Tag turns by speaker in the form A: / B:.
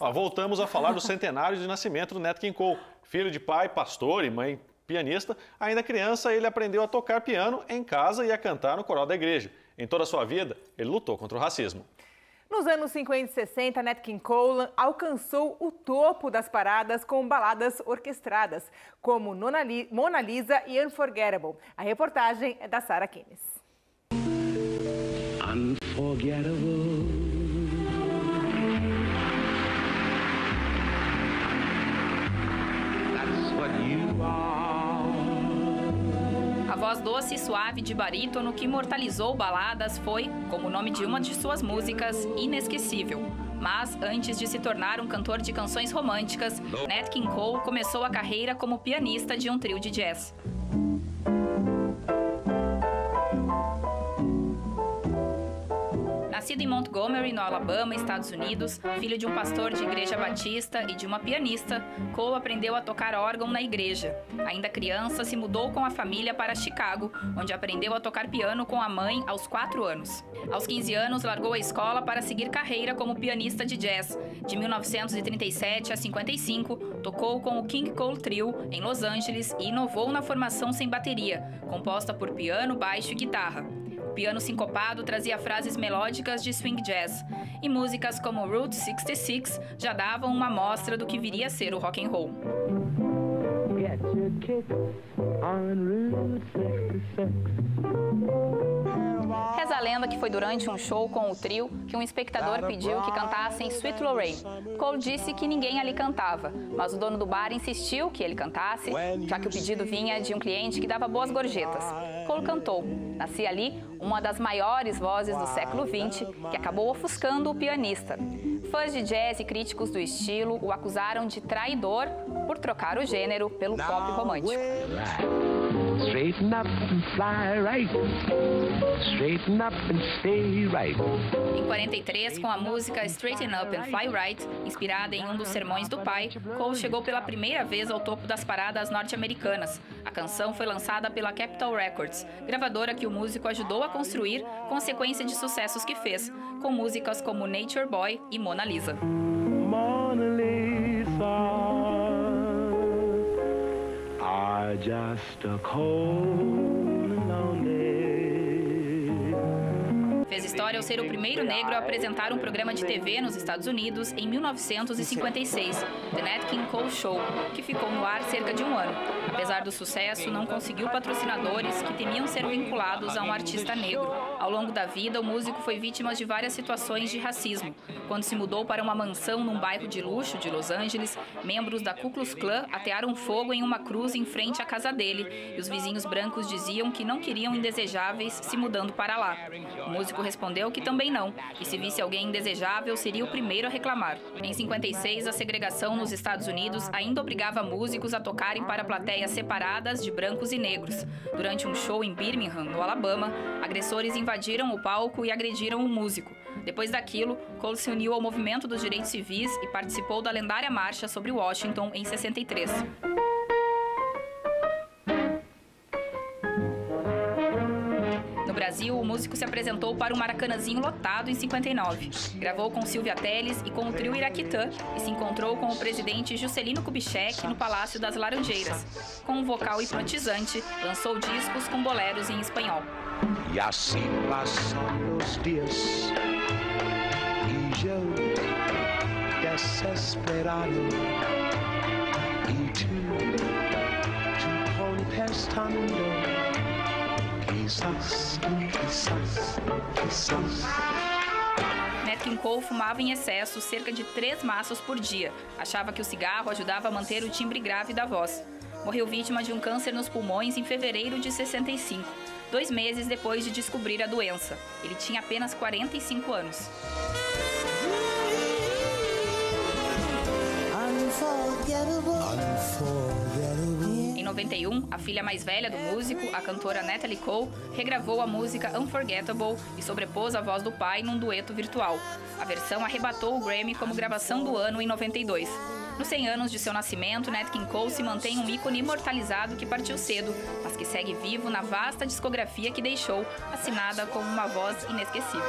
A: Ó, voltamos a falar do centenário de nascimento do Nat King Cole. Filho de pai, pastor e mãe pianista, ainda criança ele aprendeu a tocar piano em casa e a cantar no coral da igreja. Em toda a sua vida, ele lutou contra o racismo.
B: Nos anos 50 e 60, Nat King Cole alcançou o topo das paradas com baladas orquestradas, como Mona Lisa e Unforgettable. A reportagem é da Sarah Keynes. Unforgettable.
C: Voz doce e suave de barítono que imortalizou baladas foi, como o nome de uma de suas músicas, inesquecível. Mas antes de se tornar um cantor de canções românticas, Nat King Cole começou a carreira como pianista de um trio de jazz. Nascido em Montgomery, no Alabama, Estados Unidos, filho de um pastor de igreja batista e de uma pianista, Cole aprendeu a tocar órgão na igreja. Ainda criança, se mudou com a família para Chicago, onde aprendeu a tocar piano com a mãe aos 4 anos. Aos 15 anos, largou a escola para seguir carreira como pianista de jazz. De 1937 a 55, tocou com o King Cole Trio em Los Angeles e inovou na formação sem bateria, composta por piano, baixo e guitarra. Piano sincopado trazia frases melódicas de swing jazz, e músicas como Route 66 já davam uma amostra do que viria a ser o rock and roll. Get your kicks on Route 66. Reza a lenda que foi durante um show com o trio que um espectador pediu que cantassem Sweet Lorraine. Cole disse que ninguém ali cantava, mas o dono do bar insistiu que ele cantasse, já que o pedido vinha de um cliente que dava boas gorjetas. Cole cantou. Nascia ali uma das maiores vozes do século XX, que acabou ofuscando o pianista. Fãs de jazz e críticos do estilo o acusaram de traidor por trocar o gênero pelo pop romântico. Straighten up and fly right. Straighten up and stay right. Em 43, com a música Straighten Up and Fly Right, inspirada em um dos sermões do pai, Cole chegou pela primeira vez ao topo das paradas norte-americanas. A canção foi lançada pela Capitol Records, gravadora que o músico ajudou a construir, consequência de sucessos que fez, com músicas como Nature Boy e Mona Lisa. Just a cold Fez história ao ser o primeiro negro a apresentar um programa de TV nos Estados Unidos em 1956, The Nat King Cole Show, que ficou no ar cerca de um ano. Apesar do sucesso, não conseguiu patrocinadores que temiam ser vinculados a um artista negro. Ao longo da vida, o músico foi vítima de várias situações de racismo. Quando se mudou para uma mansão num bairro de luxo de Los Angeles, membros da Ku Klux Klan atearam fogo em uma cruz em frente à casa dele, e os vizinhos brancos diziam que não queriam indesejáveis se mudando para lá. O músico respondeu que também não, e se visse alguém indesejável, seria o primeiro a reclamar. Em 56, a segregação nos Estados Unidos ainda obrigava músicos a tocarem para plateias separadas de brancos e negros. Durante um show em Birmingham, no Alabama, agressores invadiram o palco e agrediram o músico. Depois daquilo, Cole se uniu ao movimento dos direitos civis e participou da lendária marcha sobre Washington em 63. Brasil, o músico se apresentou para o Maracanãzinho lotado em 59. Gravou com Silvia Teles e com o trio Iraquitã e se encontrou com o presidente Juscelino Kubitschek no Palácio das Laranjeiras. Com um vocal hipnotizante, lançou discos com boleros em espanhol. E assim passam os dias e eu desesperado e tu, tu contestando Nat King Cole fumava em excesso cerca de três maços por dia. Achava que o cigarro ajudava a manter o timbre grave da voz. Morreu vítima de um câncer nos pulmões em fevereiro de 65, dois meses depois de descobrir a doença. Ele tinha apenas 45 anos. Unforgettable. Unforgettable. Em 91, a filha mais velha do músico, a cantora Natalie Cole, regravou a música Unforgettable e sobrepôs a voz do pai num dueto virtual. A versão arrebatou o Grammy como gravação do ano em 92. Nos 100 anos de seu nascimento, Nat King Cole se mantém um ícone imortalizado que partiu cedo, mas que segue vivo na vasta discografia que deixou, assinada como uma voz inesquecível.